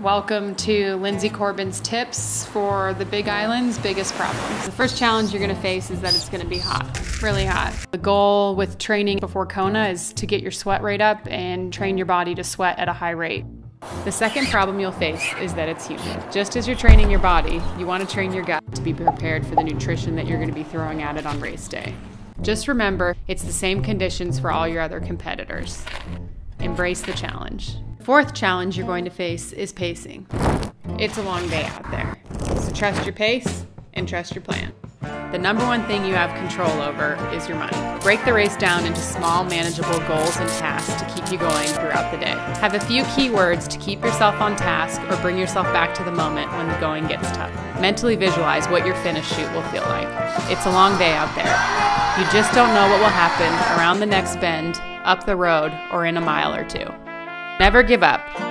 Welcome to Linsey Corbin's tips for the Big Island's biggest problems. The first challenge you're going to face is that it's going to be hot, really hot. The goal with training before Kona is to get your sweat rate up and train your body to sweat at a high rate. The second problem you'll face is that it's humid. Just as you're training your body, you want to train your gut to be prepared for the nutrition that you're going to be throwing at it on race day. Just remember, it's the same conditions for all your other competitors. Embrace the challenge. Fourth challenge you're going to face is pacing. It's a long day out there, so trust your pace and trust your plan. The number one thing you have control over is your money. Break the race down into small, manageable goals and tasks to keep you going throughout the day. Have a few key words to keep yourself on task or bring yourself back to the moment when the going gets tough. Mentally visualize what your finish chute will feel like. It's a long day out there. You just don't know what will happen around the next bend, up the road, or in a mile or two. Never give up.